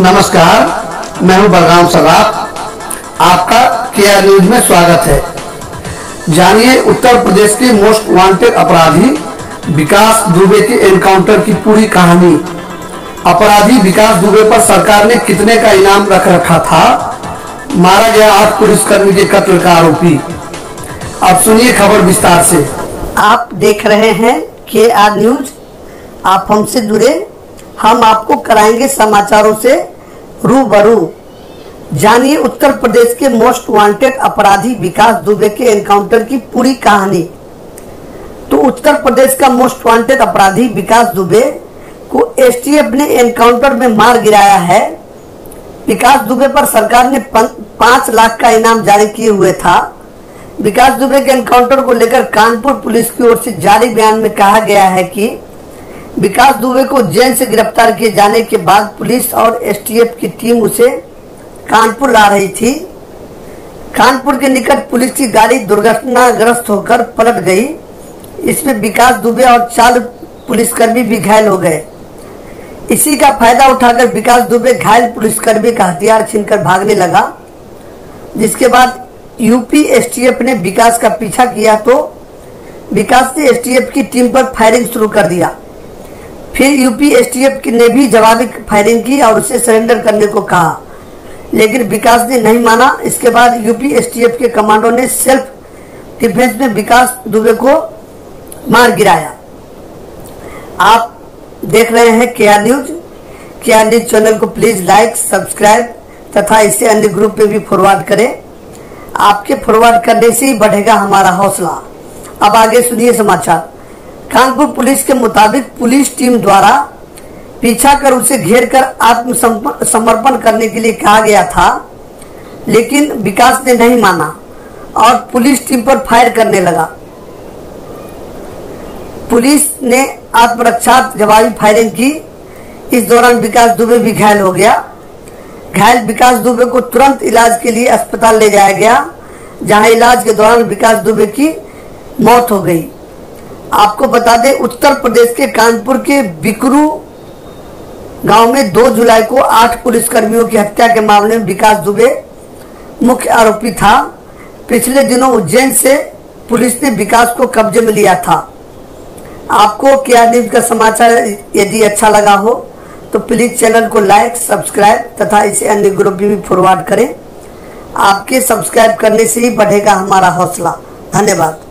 नमस्कार, मैं हूँ बलराम सराफ। आपका केआर न्यूज़ में स्वागत है। जानिए, उत्तर प्रदेश के मोस्ट वांटेड अपराधी विकास दुबे के एनकाउंटर की पूरी कहानी। अपराधी विकास दुबे पर सरकार ने कितने का इनाम रख रखा था? मारा गया आठ पुलिसकर्मी के कत्ल का आरोपी। अब सुनिए खबर विस्तार से। आप देख रहे हैं के आर न्यूज़। आप हमसे जुड़े हम आपको कराएँगे समाचारों से रूबरू। जानिए उत्तर प्रदेश के मोस्ट वांटेड अपराधी विकास दुबे के एनकाउंटर की पूरी कहानी। तो उत्तर प्रदेश का मोस्ट वांटेड अपराधी विकास दुबे को एसटीएफ ने एनकाउंटर में मार गिराया है। विकास दुबे पर सरकार ने पाँच लाख का इनाम जारी किए हुए था। विकास दुबे के एनकाउंटर को लेकर कानपुर पुलिस की ओर से जारी बयान में कहा गया है कि विकास दुबे को जेल से गिरफ़्तार किए जाने के बाद पुलिस और एसटीएफ की टीम उसे कानपुर ला रही थी। कानपुर के निकट पुलिस की गाड़ी दुर्घटनाग्रस्त होकर पलट गई। इसमें विकास दुबे और चार पुलिसकर्मी भी घायल हो गए। इसी का फ़ायदा उठाकर विकास दुबे घायल पुलिसकर्मी का हथियार छीनकर भागने लगा, जिसके बाद यूपी एसटीएफ ने विकास का पीछा किया तो विकास ने एसटीएफ की टीम पर फायरिंग शुरू कर दिया। फिर यूपी एसटीएफ ने भी जवाबी फायरिंग की और उसे सरेंडर करने को कहा। लेकिन विकास ने नहीं माना। इसके बाद यूपी एसटीएफ के कमांडो ने सेल्फ डिफेंस में विकास दुबे को मार गिराया। आप देख रहे हैं के न्यूज़ के न्यूज़ चैनल को प्लीज़ लाइक सब्सक्राइब तथा इसे अन्य ग्रुप पे भी फॉरवर्ड करें। आपके फॉरवर्ड करने से ही बढ़ेगा हमारा हौसला। अब आगे सुनिए समाचार। कानपुर पुलिस के मुताबिक पुलिस टीम द्वारा पीछा कर उसे घेर कर आत्मसमर्पण करने के लिए कहा गया था, लेकिन विकास ने नहीं माना और पुलिस टीम पर फायर करने लगा। पुलिस ने आत्मरक्षा जवाबी फायरिंग की। इस दौरान विकास दुबे भी घायल हो गया। घायल विकास दुबे को तुरंत इलाज के लिए अस्पताल ले जाया गया, जहाँ इलाज के दौरान विकास दुबे की मौत हो गई। आपको बता दें, उत्तर प्रदेश के कानपुर के बिकरू गाँव में 2 जुलाई को आठ पुलिसकर्मियों की हत्या के मामले में विकास दुबे मुख्य आरोपी था। पिछले दिनों उज्जैन से पुलिस ने विकास को कब्जे में लिया था। आपको क्या न्यूज़ का समाचार यदि अच्छा लगा हो तो प्लीज़ चैनल को लाइक, सब्सक्राइब तथा इसे अन्य ग्रुप में भी फॉरवर्ड करें। आपके सब्सक्राइब करने से ही बढ़ेगा हमारा हौसला। धन्यवाद।